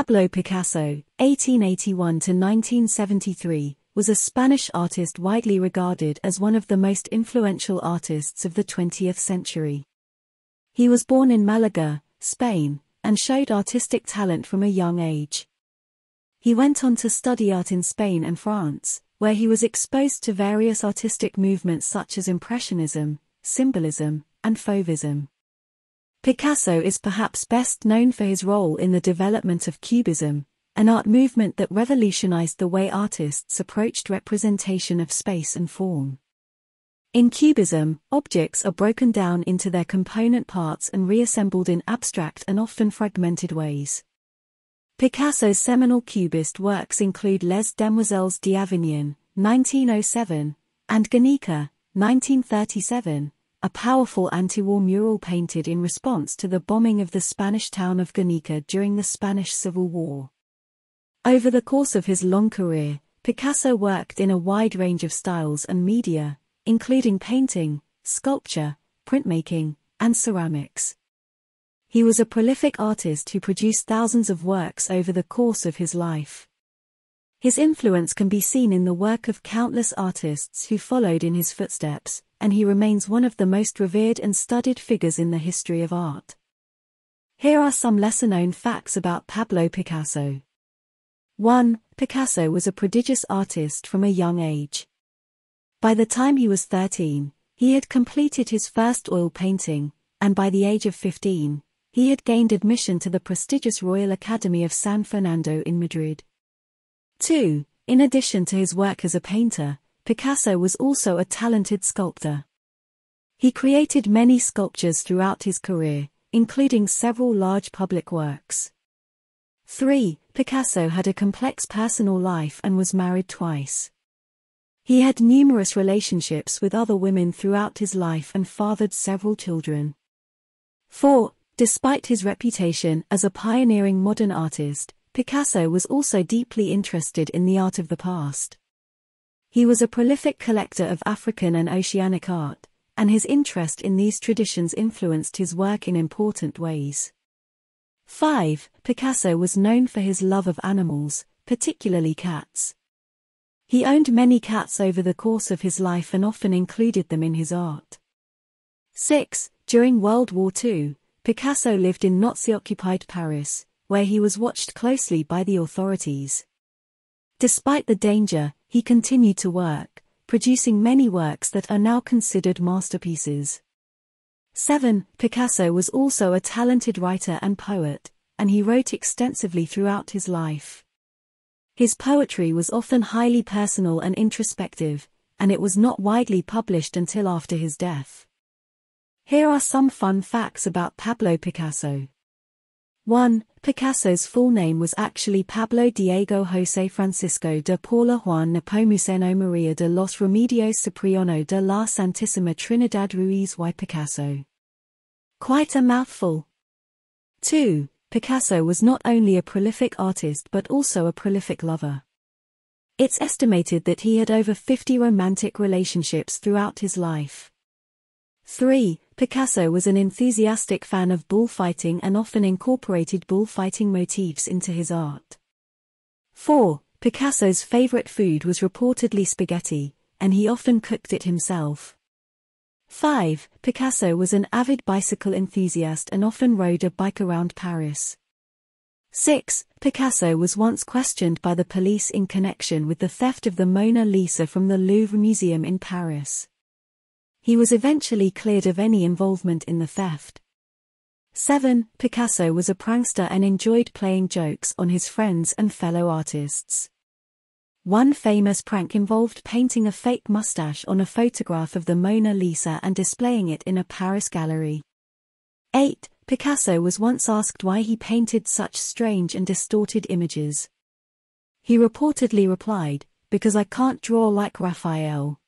Pablo Picasso, 1881 to 1973, was a Spanish artist widely regarded as one of the most influential artists of the 20th century. He was born in Malaga, Spain, and showed artistic talent from a young age. He went on to study art in Spain and France, where he was exposed to various artistic movements such as Impressionism, Symbolism, and Fauvism. Picasso is perhaps best known for his role in the development of Cubism, an art movement that revolutionized the way artists approached representation of space and form. In Cubism, objects are broken down into their component parts and reassembled in abstract and often fragmented ways. Picasso's seminal Cubist works include Les Demoiselles d'Avignon, 1907, and Guernica, 1937, a powerful anti-war mural painted in response to the bombing of the Spanish town of Guernica during the Spanish Civil War. Over the course of his long career, Picasso worked in a wide range of styles and media, including painting, sculpture, printmaking, and ceramics. He was a prolific artist who produced thousands of works over the course of his life. His influence can be seen in the work of countless artists who followed in his footsteps, and he remains one of the most revered and studied figures in the history of art. Here are some lesser known facts about Pablo Picasso. 1. Picasso was a prodigious artist from a young age. By the time he was 13, he had completed his first oil painting, and by the age of 15, he had gained admission to the prestigious Royal Academy of San Fernando in Madrid. 2. In addition to his work as a painter, Picasso was also a talented sculptor. He created many sculptures throughout his career, including several large public works. 3. Picasso had a complex personal life and was married twice. He had numerous relationships with other women throughout his life and fathered several children. 4. Despite his reputation as a pioneering modern artist, Picasso was also deeply interested in the art of the past. He was a prolific collector of African and Oceanic art, and his interest in these traditions influenced his work in important ways. 5. Picasso was known for his love of animals, particularly cats. He owned many cats over the course of his life and often included them in his art. 6. During World War II, Picasso lived in Nazi-occupied Paris, where he was watched closely by the authorities. Despite the danger, he continued to work, producing many works that are now considered masterpieces. 7. Picasso was also a talented writer and poet, and he wrote extensively throughout his life. His poetry was often highly personal and introspective, and it was not widely published until after his death. Here are some fun facts about Pablo Picasso. 1. Picasso's full name was actually Pablo Diego José Francisco de Paula Juan Nepomuceno María de los Remedios Cipriano de la Santísima Trinidad Ruiz y Picasso. Quite a mouthful. 2. Picasso was not only a prolific artist but also a prolific lover. It's estimated that he had over 50 romantic relationships throughout his life. 3. Picasso was an enthusiastic fan of bullfighting and often incorporated bullfighting motifs into his art. 4. Picasso's favorite food was reportedly spaghetti, and he often cooked it himself. 5. Picasso was an avid bicycle enthusiast and often rode a bike around Paris. 6. Picasso was once questioned by the police in connection with the theft of the Mona Lisa from the Louvre Museum in Paris. He was eventually cleared of any involvement in the theft. 7. Picasso was a prankster and enjoyed playing jokes on his friends and fellow artists. One famous prank involved painting a fake mustache on a photograph of the Mona Lisa and displaying it in a Paris gallery. 8. Picasso was once asked why he painted such strange and distorted images. He reportedly replied, Because I can't draw like Raphael.